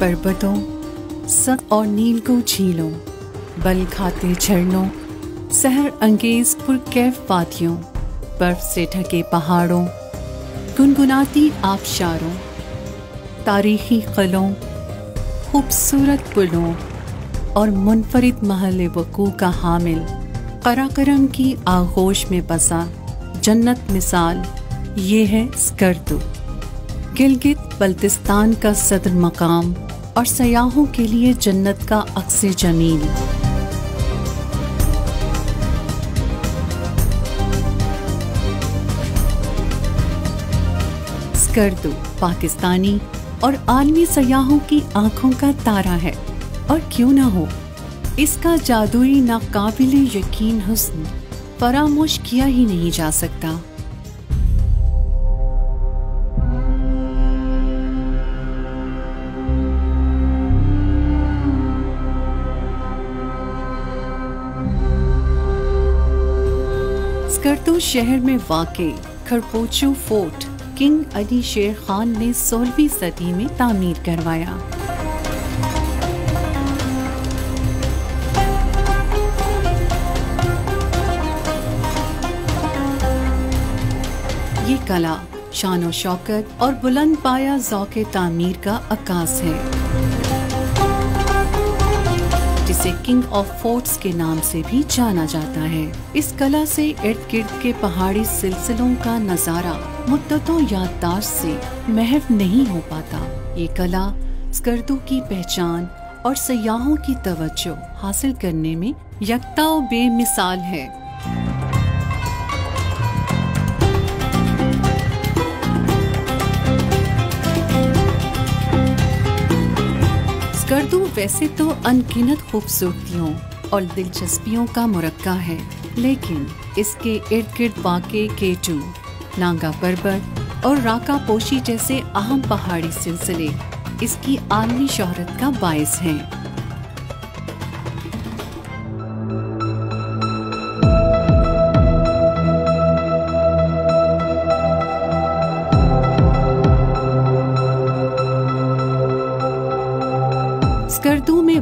पर्वतों सत और नील को झीलों, बल खाते झरनों सहर अंगेज पुरकैफ वादियों, बर्फ़ से ढके पहाड़ों, गुनगुनाती आबशारों, तारीखी कलों, खूबसूरत पुलों और मुनफरिद महल वकू का हामिल कराकरम की आगोश में बसा जन्नत मिसाल, ये है स्कर्दू। गिलगित बल्तिस्तान का सदर मकाम और सयाहों के लिए जन्नत का अक्स ज़मीन। स्कर्दू पाकिस्तानी और आलमी सयाहों की आँखों का तारा है, और क्यों ना हो? इसका जादुई नाकाबिल यकीन हुस्न फरामोश किया ही नहीं जा सकता। स्कर्दू शहर में वाक़ खरपोचो फोर्ट, किंग अली शेर खान ने 16वीं सदी में तामीर करवाया। ये कला, शान शौकत और बुलंद पाया जौक तामीर का अक्कास है। जिसे किंग ऑफ़ फोर्ट्स के नाम से भी जाना जाता है। इस कला से इर्द गिर्द के पहाड़ी सिलसिलों का नज़ारा, मुद्दतों याददाश्त से महव नहीं हो पाता। ये कला स्कर्दों की पहचान और सयाहों की तवज्जो हासिल करने में यकता बेमिसाल है। वैसे तो अनगिनत खूबसूरतियों और दिलचस्पियों का मुरक्का है, लेकिन इसके इर्द गिर्द वाक़े केटू, नांगा पर्वत और राका पोशी जैसे अहम पहाड़ी सिलसिले इसकी आलमी शोहरत का बायस हैं।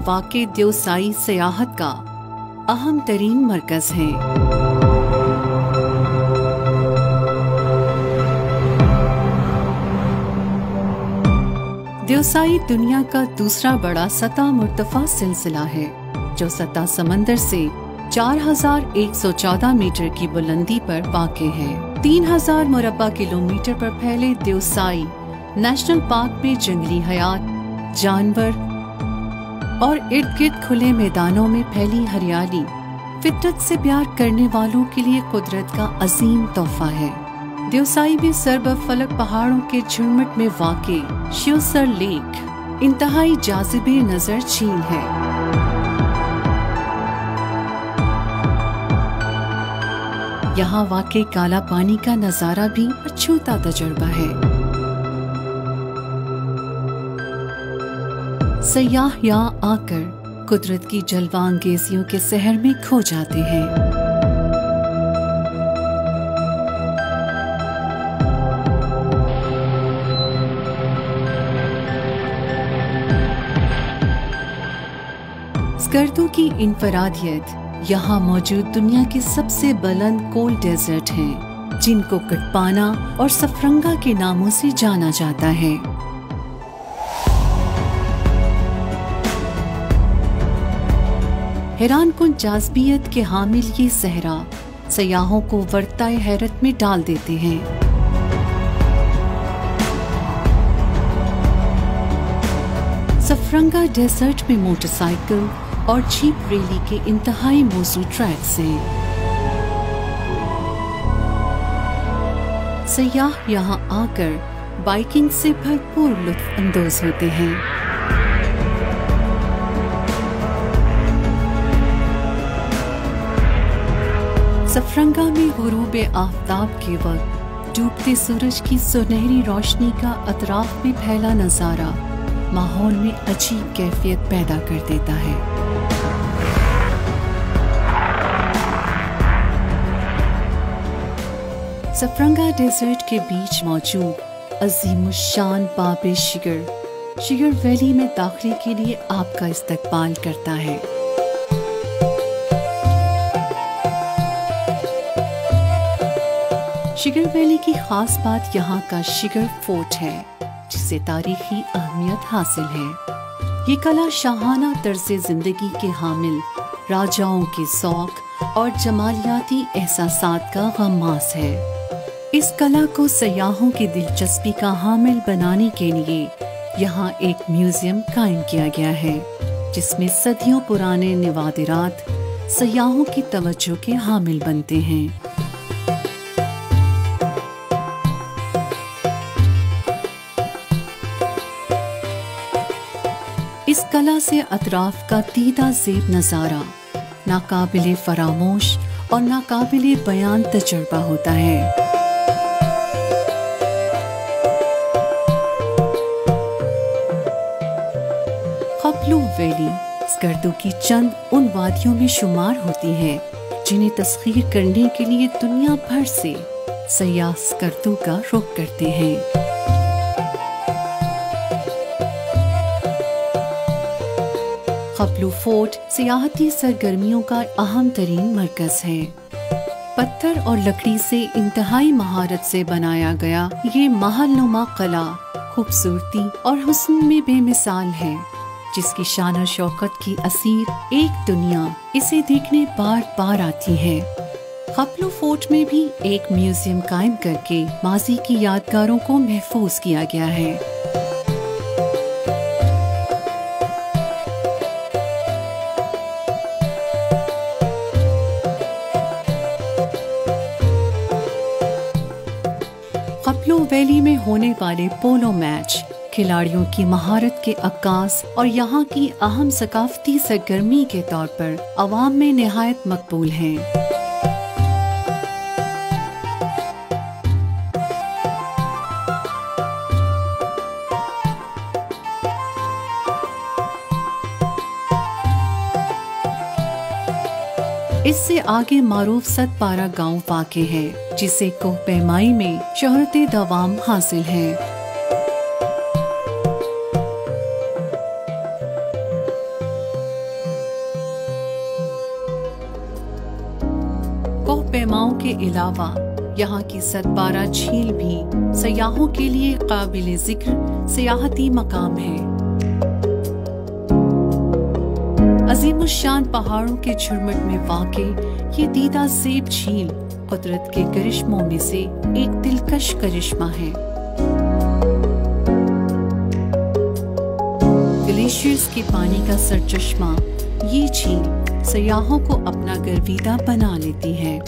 वाक़ देवसाई सियाहत का अहम तरीन मरकज है। देवसाई दुनिया का दूसरा बड़ा सतह मुर्तफा सिलसिला है जो सतह समंदर से 4,114 मीटर की बुलंदी पर वाक़ है। 3,000 मुरबा किलोमीटर पर फैले देवसाई नेशनल पार्क में जंगली हयात जानवर और इर्द गिर्द खुले मैदानों में फैली हरियाली, फितरत से प्यार करने वालों के लिए कुदरत का अजीम तोहफा है। देवसाई भी सरब फलक पहाड़ों के झुरमट में वाक़ शिवसर लेक, इंतहाई जाजिबे नज़र छीन है। यहाँ वाक़ काला पानी का नज़ारा भी अछूता तजुर्बा है। सयाह यहाँ आकर कुदरत की जलवा अंगेजियों के शहर में खो जाते हैं। स्कर्दों की इनफरादियत यहाँ मौजूद दुनिया के सबसे बुलंद कोल्ड डेजर्ट हैं, जिनको कटपाना और सफरंगा के नामों से जाना जाता है। हैरान कन जाजबियत के हामिल ये सहरा सयाहों को वर्ताए हैरत में डाल देते हैं। सफरंगा डेजर्ट में मोटरसाइकिल और जीप रैली के इंतहाई मौजू ट्रैक्स हैं। सयाह यहाँ आकर बाइकिंग से भरपूर लुत्फ अंदोज होते हैं। सफरंगा में गुरूब आफ्ताब के वक्त डूबते सूरज की सुनहरी रोशनी का अतराफ में फैला नज़ारा माहौल में अजीब कैफियत पैदा कर देता है। सफरंगा डेजर्ट के बीच मौजूद अजीम शान बाब शिगर शिगर वैली में दाखिले के लिए आपका इस्तकबाल करता है। शिगर वैली की खास बात यहाँ का शिगर फोर्ट है जिसे तारीखी अहमियत हासिल है। ये कला शाहाना तर्ज ज़िंदगी के हामिल, राजाओं के शौक और जमालियाती एहसास का गमास है। इस कला को सयाहों की दिलचस्पी का हामिल बनाने के लिए यहाँ एक म्यूज़ियम कायम किया गया है, जिसमें सदियों पुराने निवादिरात सयाहों की तवज्जो के हामिल बनते हैं। इस कला से अतराफ का दीदा जेब नज़ारा। नाकाबिल फरामोश और नाकाबिल बयान तजर्बा होता है। वैली की चंद उन वादियों में शुमार होती है, जिन्हें तस्खीर करने के लिए दुनिया भर से स्कर्दू का रुख करते हैं। खपलू फोर्ट सियाहती सरगर्मियों का अहम तरीन मरकज है। पत्थर और लकड़ी से इंतहाई महारत से बनाया गया ये महलनुमा कला खूबसूरती और हुस्न में बेमिसाल है, जिसकी शान शौकत की असीर एक दुनिया इसे देखने बार बार आती है। खपलू फोर्ट में भी एक म्यूज़ियम कायम करके माजी की यादगारों को महफूज किया गया है। वैली में होने वाले पोलो मैच, खिलाड़ियों की महारत के अक्कास और यहाँ की अहम सकाफती सरगर्मी के तौर पर आवाम में नहायत मकबूल हैं। इससे आगे मारूफ सतपारा गाँव वाक़ है जिसे कोह पैमाई में शहरत दवाम हासिल है। कोह पैमाओं के अलावा यहाँ की सतबारा झील भी सयाहों के लिए काबिल ज़िक्र सियाहती मकाम है। अजीम शान पहाड़ों के झुरमट में वाक़ ये दीदा सेब झील कुदरत के करिश्मों में से एक दिलकश करिश्मा है। ग्लेशियर्स के पानी का सरचश्मा, ये झील सयाहों को अपना गर्विदा बना लेती है।